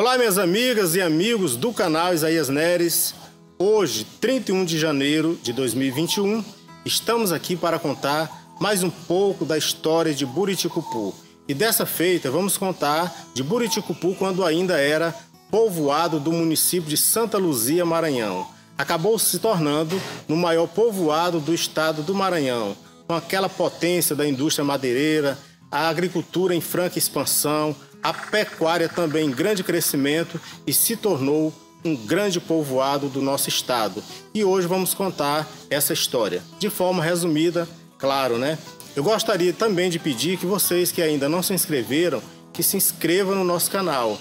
Olá, minhas amigas e amigos do canal Isaías Neres. Hoje, 31 de janeiro de 2021, estamos aqui para contar mais um pouco da história de Buriticupu. E dessa feita, vamos contar de Buriticupu quando ainda era povoado do município de Santa Luzia, Maranhão. Acabou se tornando no maior povoado do estado do Maranhão, com aquela potência da indústria madeireira, a agricultura em franca expansão, a pecuária também em grande crescimento e se tornou um grande povoado do nosso estado. E hoje vamos contar essa história de forma resumida, claro, né? Eu gostaria também de pedir que vocês que ainda não se inscreveram, que se inscrevam no nosso canal.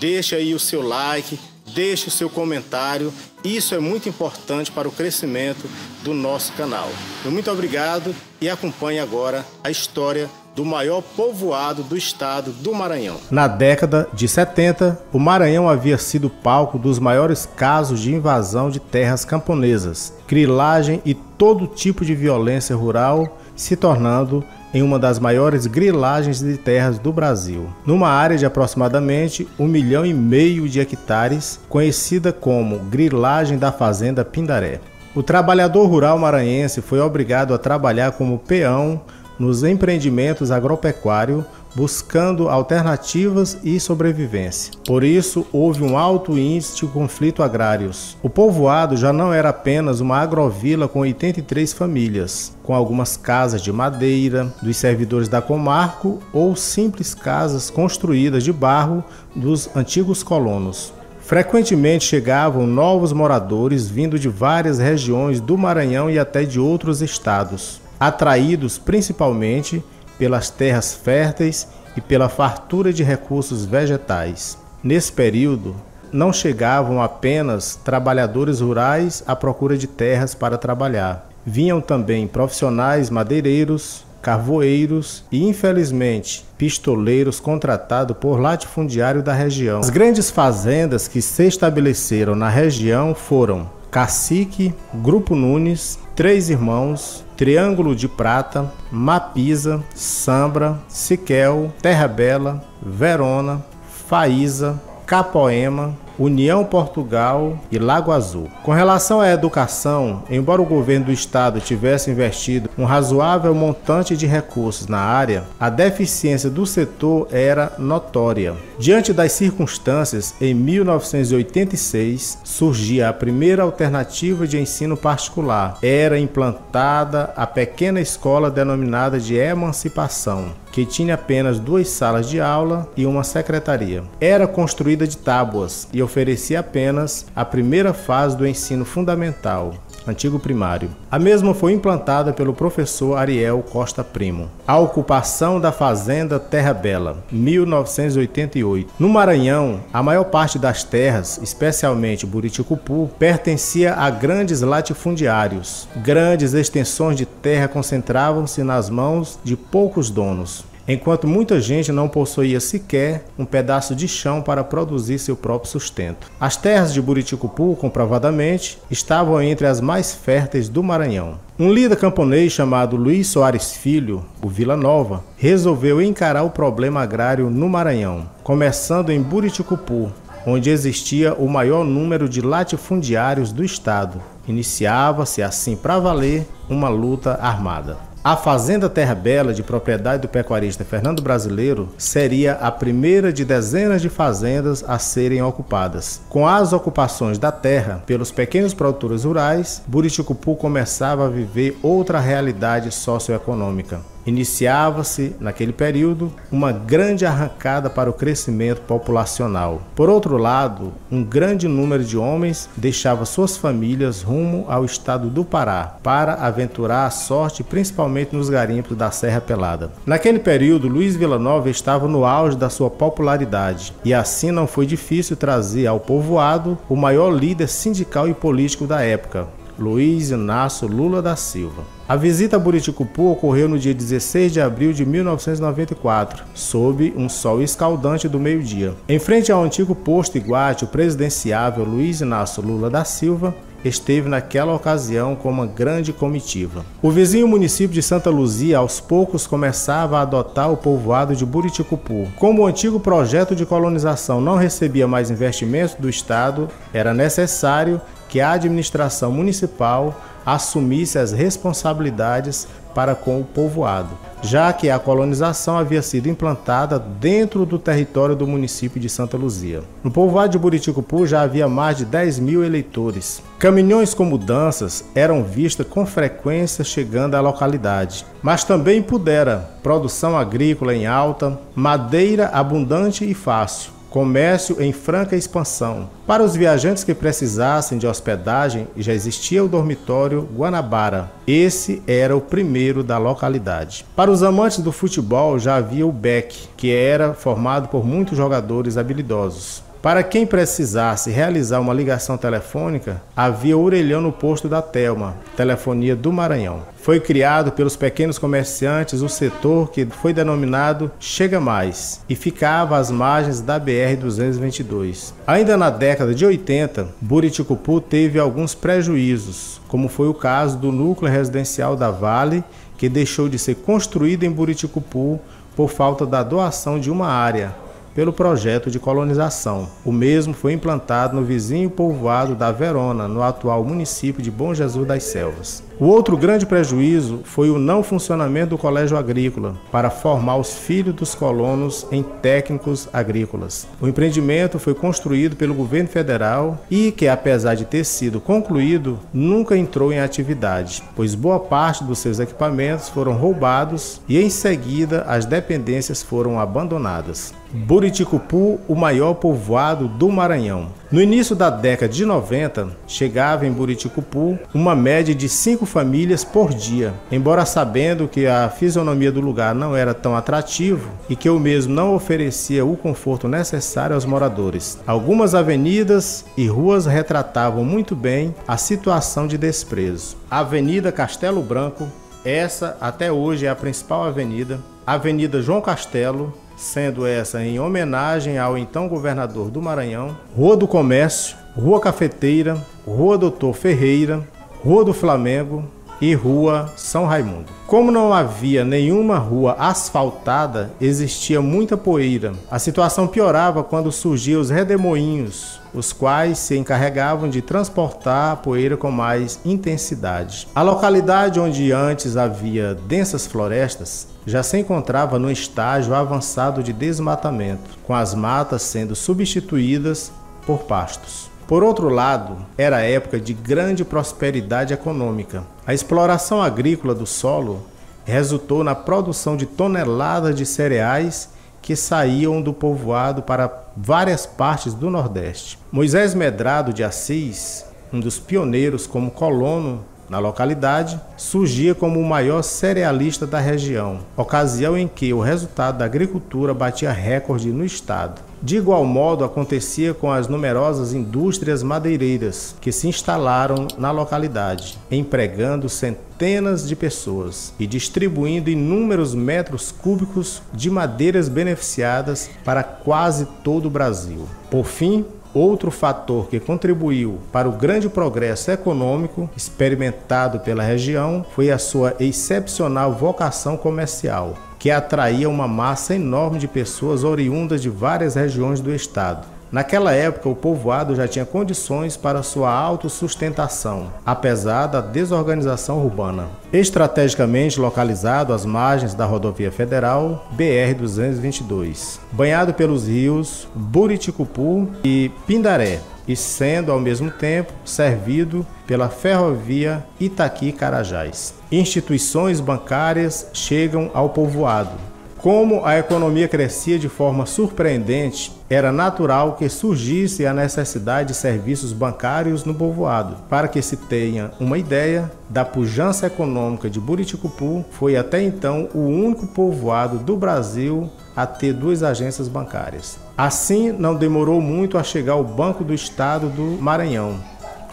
Deixe aí o seu like, deixe o seu comentário. Isso é muito importante para o crescimento do nosso canal. Muito obrigado e acompanhe agora a história do maior povoado do estado do Maranhão. Na década de 70, o Maranhão havia sido palco dos maiores casos de invasão de terras camponesas, grilagem e todo tipo de violência rural, se tornando em uma das maiores grilagens de terras do Brasil, numa área de aproximadamente um milhão e meio de hectares, conhecida como Grilagem da Fazenda Pindaré. O trabalhador rural maranhense foi obrigado a trabalhar como peão nos empreendimentos agropecuários, buscando alternativas e sobrevivência. Por isso, houve um alto índice de conflito agrários. O povoado já não era apenas uma agrovila com 83 famílias, com algumas casas de madeira dos servidores da Comarco ou simples casas construídas de barro dos antigos colonos. Frequentemente chegavam novos moradores vindo de várias regiões do Maranhão e até de outros estados atraídos principalmente pelas terras férteis e pela fartura de recursos vegetais. Nesse período, não chegavam apenas trabalhadores rurais à procura de terras para trabalhar. Vinham também profissionais madeireiros, carvoeiros e, infelizmente, pistoleiros contratados por latifundiário da região. As grandes fazendas que se estabeleceram na região foram Cacique, Grupo Nunes, Três Irmãos, Triângulo de Prata, Mapisa, Sambra, Siquel, Terra Bela, Verona, Faísa, Capoema, União Portugal e Lago Azul. Com relação à educação, embora o governo do estado tivesse investido um razoável montante de recursos na área, a deficiência do setor era notória. Diante das circunstâncias, em 1986 surgia a primeira alternativa de ensino particular. Era implantada a pequena escola denominada de Emancipação, que tinha apenas duas salas de aula e uma secretaria. Era construída de tábuas e oferecia apenas a primeira fase do ensino fundamental, antigo primário. A mesma foi implantada pelo professor Ariel Costa Primo. A ocupação da fazenda Terra Bela, 1988. No Maranhão, a maior parte das terras, especialmente Buriticupu, pertencia a grandes latifundiários. Grandes extensões de terra concentravam-se nas mãos de poucos donos enquanto muita gente não possuía sequer um pedaço de chão para produzir seu próprio sustento. As terras de Buriticupu, comprovadamente, estavam entre as mais férteis do Maranhão. Um líder camponês chamado Luiz Soares Filho, o Vila Nova, resolveu encarar o problema agrário no Maranhão, começando em Buriticupu, onde existia o maior número de latifundiários do estado. Iniciava-se assim para valer uma luta armada. A Fazenda Terra Bela, de propriedade do pecuarista Fernando Brasileiro, seria a primeira de dezenas de fazendas a serem ocupadas. Com as ocupações da terra pelos pequenos produtores rurais, Buriticupu começava a viver outra realidade socioeconômica. Iniciava-se, naquele período, uma grande arrancada para o crescimento populacional. Por outro lado, um grande número de homens deixava suas famílias rumo ao estado do Pará para aventurar a sorte, principalmente nos garimpos da Serra Pelada. Naquele período, Luiz Villanova estava no auge da sua popularidade e assim não foi difícil trazer ao povoado o maior líder sindical e político da época, Luiz Inácio Lula da Silva. A visita a Buriticupu ocorreu no dia 16 de abril de 1994, sob um sol escaldante do meio-dia. Em frente ao antigo posto iguátio presidenciável Luiz Inácio Lula da Silva, esteve naquela ocasião com uma grande comitiva. O vizinho município de Santa Luzia aos poucos começava a adotar o povoado de Buriticupu. Como o antigo projeto de colonização não recebia mais investimentos do Estado, era necessário que a administração municipal assumisse as responsabilidades para com o povoado, já que a colonização havia sido implantada dentro do território do município de Santa Luzia. No povoado de Buriticupu já havia mais de 10 mil eleitores. Caminhões com mudanças eram vistos com frequência chegando à localidade, mas também pudera produção agrícola em alta, madeira abundante e fácil, comércio em franca expansão. Para os viajantes que precisassem de hospedagem, já existia o dormitório Guanabara. Esse era o primeiro da localidade. Para os amantes do futebol, já havia o Beck, que era formado por muitos jogadores habilidosos. Para quem precisasse realizar uma ligação telefônica, havia orelhão no posto da Telma, Telefonia do Maranhão. Foi criado pelos pequenos comerciantes o setor que foi denominado Chega Mais e ficava às margens da BR-222. Ainda na década de 80, Buriticupu teve alguns prejuízos, como foi o caso do núcleo residencial da Vale, que deixou de ser construído em Buriticupu por falta da doação de uma área pelo projeto de colonização. O mesmo foi implantado no vizinho povoado da Verona, no atual município de Bom Jesus das Selvas. O outro grande prejuízo foi o não funcionamento do colégio agrícola para formar os filhos dos colonos em técnicos agrícolas. O empreendimento foi construído pelo governo federal e que, apesar de ter sido concluído, nunca entrou em atividade, pois boa parte dos seus equipamentos foram roubados e em seguida as dependências foram abandonadas. Buriticupu, o maior povoado do Maranhão. No início da década de 90, chegava em Buriticupu uma média de cinco famílias por dia. Embora sabendo que a fisionomia do lugar não era tão atrativo e que o mesmo não oferecia o conforto necessário aos moradores. Algumas avenidas e ruas retratavam muito bem a situação de desprezo. Avenida Castelo Branco, essa até hoje é a principal avenida. Avenida João Castelo, sendo essa em homenagem ao então governador do Maranhão, Rua do Comércio, Rua Cafeteira, Rua Doutor Ferreira, Rua do Flamengo e Rua São Raimundo. Como não havia nenhuma rua asfaltada, existia muita poeira. A situação piorava quando surgiam os redemoinhos, os quais se encarregavam de transportar a poeira com mais intensidade. A localidade onde antes havia densas florestas já se encontrava no estágio avançado de desmatamento, com as matas sendo substituídas por pastos. Por outro lado, era época de grande prosperidade econômica. A exploração agrícola do solo resultou na produção de toneladas de cereais que saíam do povoado para várias partes do Nordeste. Moisés Medrado de Assis, um dos pioneiros como colono na localidade, surgia como o maior cerealista da região, ocasião em que o resultado da agricultura batia recorde no estado. De igual modo acontecia com as numerosas indústrias madeireiras que se instalaram na localidade, empregando centenas de pessoas e distribuindo inúmeros metros cúbicos de madeiras beneficiadas para quase todo o Brasil. Por fim, Outro fator que contribuiu para o grande progresso econômico experimentado pela região foi a sua excepcional vocação comercial, que atraía uma massa enorme de pessoas oriundas de várias regiões do estado. Naquela época, o povoado já tinha condições para sua autossustentação, apesar da desorganização urbana. Estrategicamente localizado às margens da rodovia federal BR-222, banhado pelos rios Buriticupu e Pindaré, e sendo ao mesmo tempo servido pela ferrovia Itaqui-Carajás. Instituições bancárias chegam ao povoado, como a economia crescia de forma surpreendente, era natural que surgisse a necessidade de serviços bancários no povoado. Para que se tenha uma ideia da pujança econômica de Buriticupu, foi até então o único povoado do Brasil a ter duas agências bancárias. Assim, não demorou muito a chegar o Banco do Estado do Maranhão,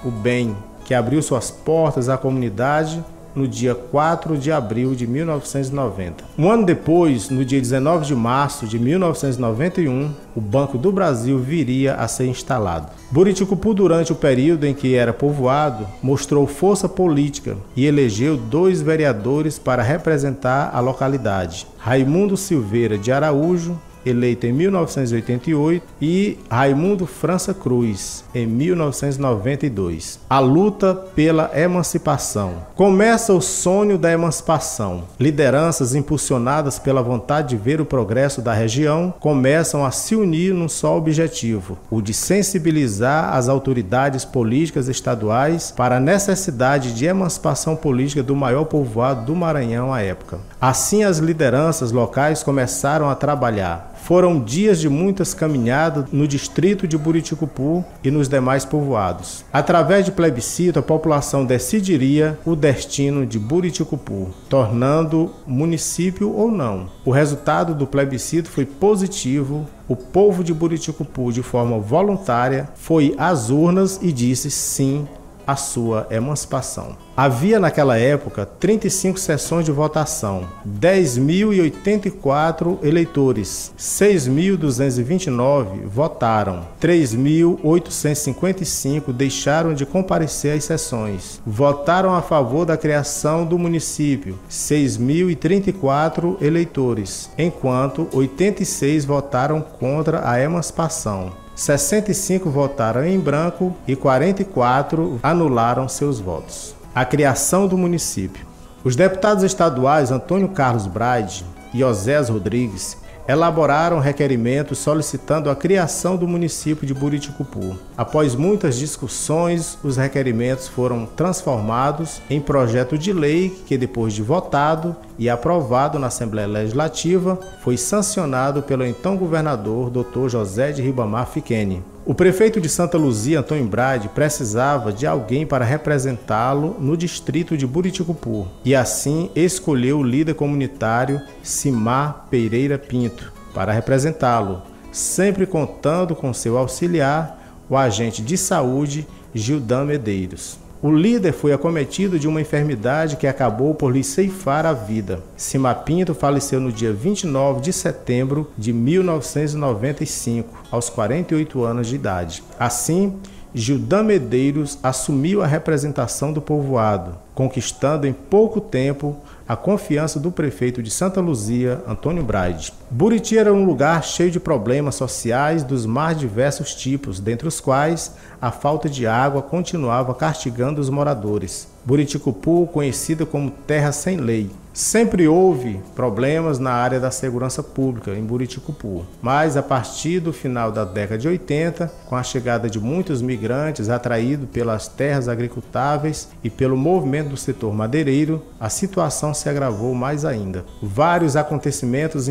o BEM, que abriu suas portas à comunidade no dia 4 de abril de 1990. Um ano depois, no dia 19 de março de 1991, o Banco do Brasil viria a ser instalado. Buriticupu, durante o período em que era povoado, mostrou força política e elegeu dois vereadores para representar a localidade: Raimundo Silveira de Araújo eleito em 1988, e Raimundo França Cruz, em 1992. A luta pela emancipação. Começa o sonho da emancipação. Lideranças impulsionadas pela vontade de ver o progresso da região começam a se unir num só objetivo: o de sensibilizar as autoridades políticas estaduais para a necessidade de emancipação política do maior povoado do Maranhão à época. Assim, as lideranças locais começaram a trabalhar foram dias de muitas caminhadas no distrito de Buriticupu e nos demais povoados. Através de plebiscito, a população decidiria o destino de Buriticupu, tornando município ou não. O resultado do plebiscito foi positivo. O povo de Buriticupu, de forma voluntária, foi às urnas e disse sim a sua emancipação. Havia naquela época 35 sessões de votação, 10.084 eleitores, 6.229 votaram, 3.855 deixaram de comparecer às sessões. Votaram a favor da criação do município, 6.034 eleitores, enquanto 86 votaram contra a emancipação. 65 votaram em branco e 44 anularam seus votos. A criação do município. Os deputados estaduais Antônio Carlos Braide e Osés Rodrigues elaboraram requerimentos solicitando a criação do município de Buriticupu. Após muitas discussões, os requerimentos foram transformados em projeto de lei que, depois de votado e aprovado na Assembleia Legislativa, foi sancionado pelo então governador Dr. José de Ribamar Fiquene. O prefeito de Santa Luzia, Antônio Brade, precisava de alguém para representá-lo no distrito de Buriticupu e assim escolheu o líder comunitário Simar Pereira Pinto para representá-lo, sempre contando com seu auxiliar, o agente de saúde Gildan Medeiros. O líder foi acometido de uma enfermidade que acabou por lhe ceifar a vida. Sima Pinto faleceu no dia 29 de setembro de 1995, aos 48 anos de idade. Assim, Gildan Medeiros assumiu a representação do povoado, conquistando em pouco tempo a confiança do prefeito de Santa Luzia, Antônio Braide. Buriti era um lugar cheio de problemas sociais dos mais diversos tipos, dentre os quais a falta de água continuava castigando os moradores. Buriticupu, conhecida como terra sem lei, Sempre houve problemas na área da segurança pública em Buriticupu, mas a partir do final da década de 80, com a chegada de muitos migrantes atraídos pelas terras agricultáveis e pelo movimento do setor madeireiro, a situação se agravou mais ainda. Vários acontecimentos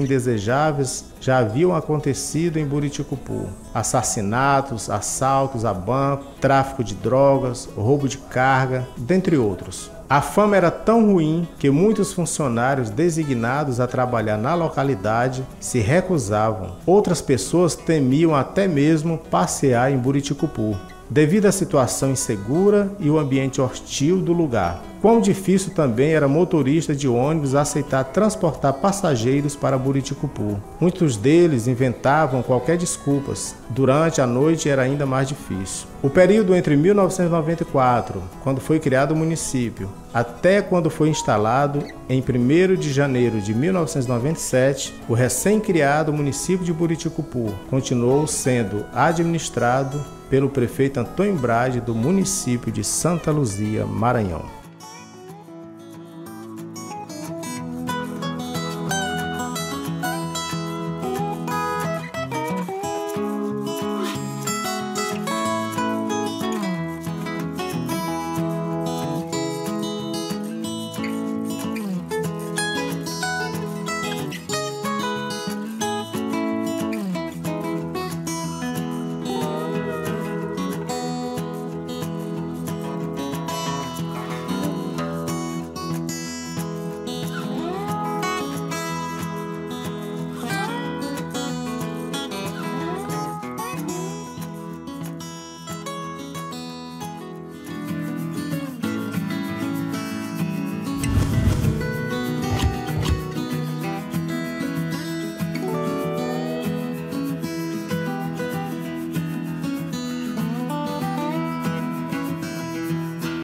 já haviam acontecido em Buriticupu: assassinatos, assaltos a banco, tráfico de drogas, roubo de carga, dentre outros. A fama era tão ruim que muitos funcionários designados a trabalhar na localidade se recusavam. Outras pessoas temiam até mesmo passear em Buriticupu, devido à situação insegura e o ambiente hostil do lugar. Quão difícil também era motorista de ônibus aceitar transportar passageiros para Buriticupu. Muitos deles inventavam qualquer desculpas. Durante a noite era ainda mais difícil. O período entre 1994, quando foi criado o município, até quando foi instalado em 1 de janeiro de 1997, o recém-criado município de Buriticupu continuou sendo administrado pelo prefeito Antônio Brade do município de Santa Luzia, Maranhão.